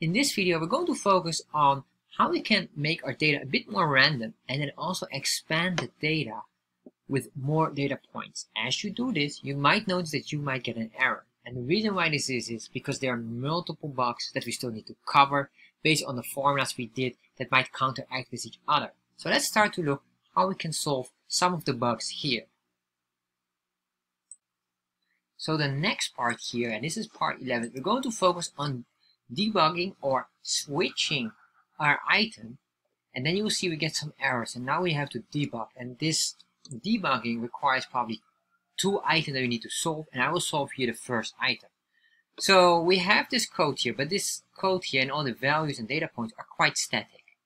In this video, we're going to focus on how we can make our data a bit more random and then also expand the data with more data points. As you do this, you might notice that you might get an error. And the reason why this is, is because there are multiple bugs that we still need to cover based on the formulas we did that might counteract with each other. So let's start to look how we can solve some of the bugs here. So the next part here, and this is part 11, we're going to focus on debugging or switching our item and then you will see we get some errors and now we have to debug and this debugging requires probably two items that we need to solve and I will solve here the first item. So we have this code here but this code here and all the values and data points are quite static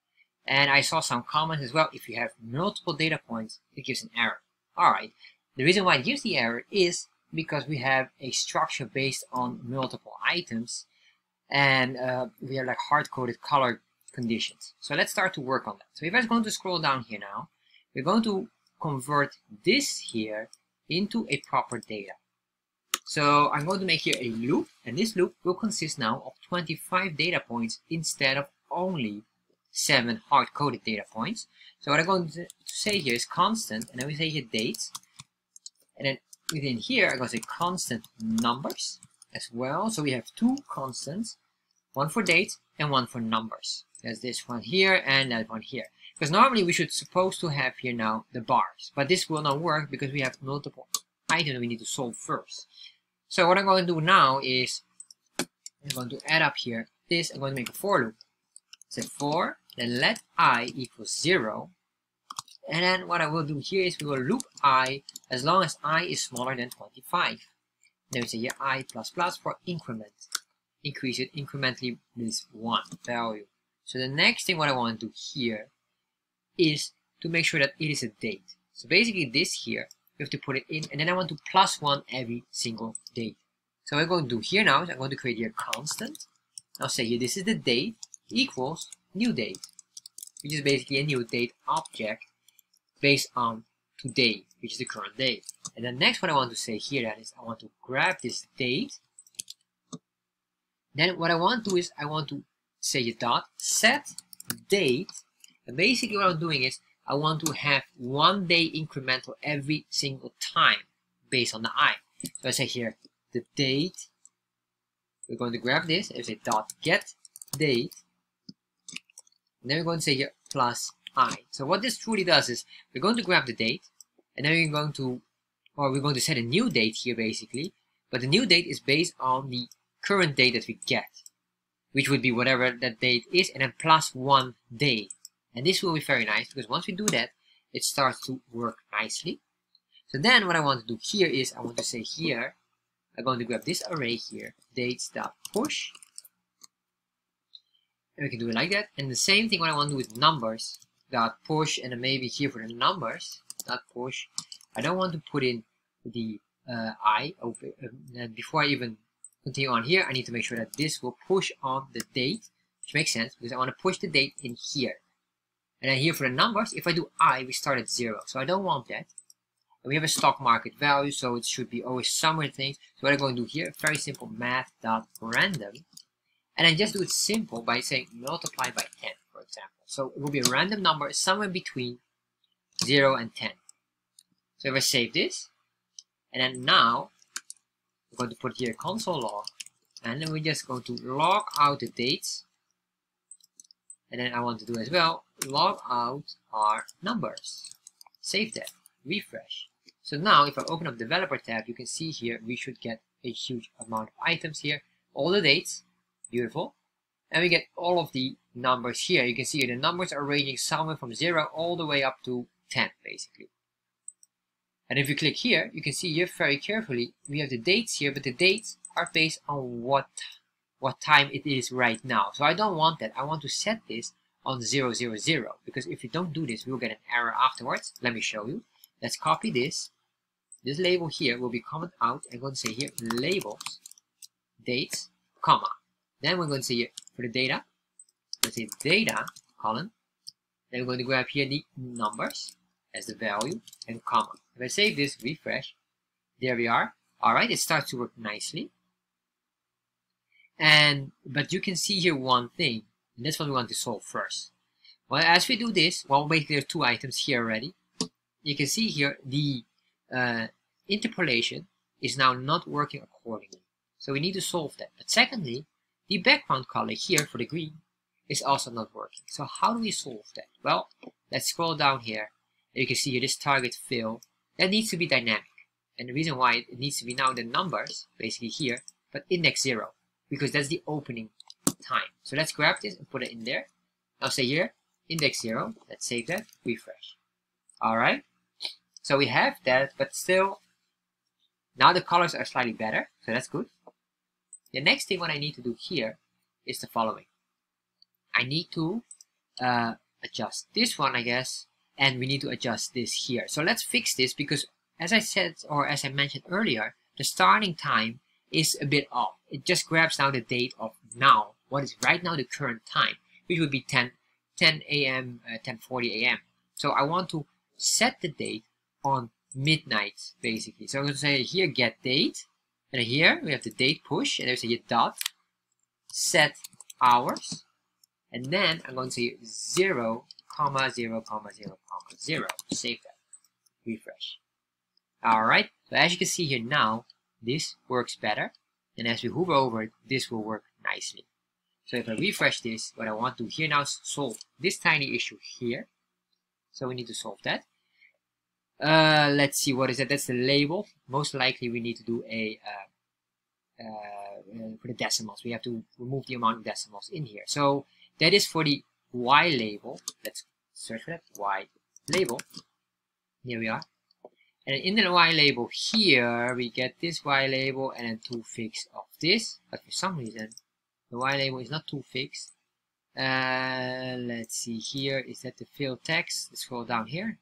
and I saw some comments as well if you have multiple data points it gives an error. Alright, the reason why it gives the error is because we have a structure based on multiple items and uh, we have like hard-coded color conditions. So let's start to work on that. So if I'm going to scroll down here now, we're going to convert this here into a proper data. So I'm going to make here a loop, and this loop will consist now of 25 data points instead of only 7 hard-coded data points. So what I'm going to say here is constant, and then we say here dates, and then within here I'm going to say constant numbers as well. So we have two constants, one for date and one for numbers. There's this one here and that one here. Because normally we should supposed to have here now the bars, but this will not work because we have multiple items we need to solve first. So what I'm going to do now is I'm going to add up here this. I'm going to make a for loop. Say for, then let i equals zero, and then what I will do here is we will loop i as long as i is smaller than 25. Then we say here i plus plus for increment increase it incrementally with one value. So the next thing what I want to do here is to make sure that it is a date. So basically this here, we have to put it in and then I want to plus one every single date. So what I'm going to do here now is I'm going to create here a constant. I'll say here this is the date equals new date, which is basically a new date object based on today, which is the current date. And the next one I want to say here that is I want to grab this date then what I want to do is I want to say a dot set date. And basically what I'm doing is I want to have one day incremental every single time based on the i. So I say here the date. We're going to grab this and say dot get date. And then we're going to say here plus i. So what this truly does is we're going to grab the date and then we're going to or we're going to set a new date here basically. But the new date is based on the current date that we get, which would be whatever that date is, and then plus one day. And this will be very nice because once we do that, it starts to work nicely. So then what I want to do here is I want to say here, I'm going to grab this array here, dates.push. And we can do it like that. And the same thing what I want to do with numbers, dot push, and then maybe here for the numbers, dot push. I don't want to put in the uh, i over, uh, before I even continue on here, I need to make sure that this will push on the date, which makes sense because I want to push the date in here. And then here for the numbers, if I do I, we start at zero. So I don't want that. And we have a stock market value, so it should be always somewhere things. So what I'm going to do here, very simple math.random. And I just do it simple by saying multiply by 10, for example. So it will be a random number somewhere between 0 and 10. So if I save this, and then now we're going to put here console log and then we're just going to log out the dates. And then I want to do as well log out our numbers. Save that refresh. So now if I open up developer tab you can see here we should get a huge amount of items here. All the dates. Beautiful. And we get all of the numbers here. You can see the numbers are ranging somewhere from 0 all the way up to 10 basically and if you click here, you can see here very carefully, we have the dates here, but the dates are based on what, what time it is right now. So I don't want that. I want to set this on 000, because if you don't do this, we'll get an error afterwards. Let me show you. Let's copy this. This label here will be commented out. I'm going to say here labels, dates, comma. Then we're going to say here for the data, let's say data column. Then we're going to grab here the numbers as the value and comma. If I save this, refresh, there we are. Alright, it starts to work nicely. And but you can see here one thing, and that's what we want to solve first. Well, as we do this, well, basically there's two items here already. You can see here the uh, interpolation is now not working accordingly. So we need to solve that. But secondly, the background color here for the green is also not working. So how do we solve that? Well, let's scroll down here. You can see here this target fill. That needs to be dynamic. And the reason why it needs to be now the numbers, basically here, but index 0. Because that's the opening time. So let's grab this and put it in there. Now say here, index 0. Let's save that, refresh. Alright. So we have that, but still, now the colors are slightly better. So that's good. The next thing what I need to do here is the following. I need to uh, adjust this one, I guess, and we need to adjust this here. So let's fix this because as I said, or as I mentioned earlier, the starting time is a bit off. It just grabs now the date of now, what is right now the current time, which would be 10, 10 a.m., uh, 10.40 a.m. So I want to set the date on midnight, basically. So I'm going to say here get date, and here we have the date push, and there's a dot set hours, and then I'm going to say 0, comma 0, comma 0, comma 0. Save that. Refresh. Alright, so as you can see here now, this works better. And as we hover over it, this will work nicely. So if I refresh this, what I want to here now is solve this tiny issue here. So we need to solve that. Uh, let's see, what is that? That's the label. Most likely we need to do a, uh, uh, for the decimals, we have to remove the amount of decimals in here. So that is for the Y label. Let's search for that. Y label. Here we are. And in the Y label here, we get this Y label and then two fix of this. But for some reason, the Y label is not too fixed. Uh, let's see here. Is that the fill text? Let's scroll down here.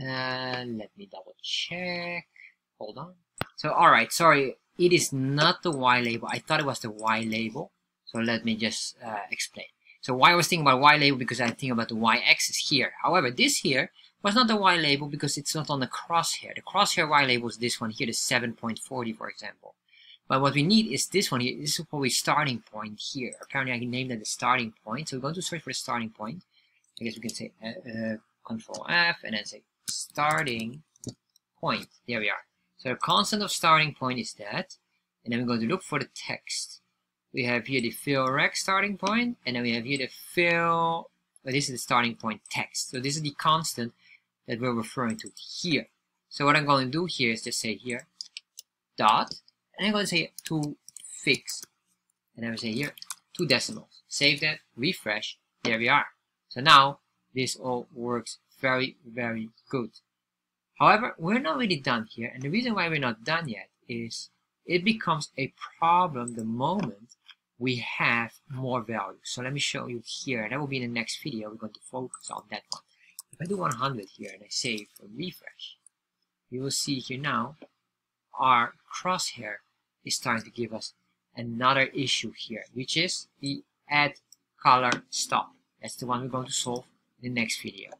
Uh, let me double check. Hold on. So, alright, sorry. It is not the Y label. I thought it was the Y label. So let me just uh, explain. So why I was thinking about Y label because I think about the Y axis here. However, this here was not the Y label because it's not on the crosshair. The crosshair Y label is this one here, the 7.40 for example. But what we need is this one here. This is probably starting point here. Apparently I can name that the starting point. So we're going to search for the starting point. I guess we can say uh, uh, Control F and then say starting point. There we are. So the constant of starting point is that. And then we're going to look for the text. We have here the fill rec starting point, and then we have here the fill, well, this is the starting point text. So this is the constant that we're referring to here. So what I'm going to do here is just say here, dot, and I'm going to say to fix, and I will say here, two decimals. Save that, refresh, there we are. So now, this all works very, very good. However, we're not really done here, and the reason why we're not done yet is it becomes a problem the moment we have more value. So let me show you here, and that will be in the next video. We're going to focus on that one. If I do 100 here and I save a refresh, you will see here now our crosshair is starting to give us another issue here, which is the add color stop. That's the one we're going to solve in the next video.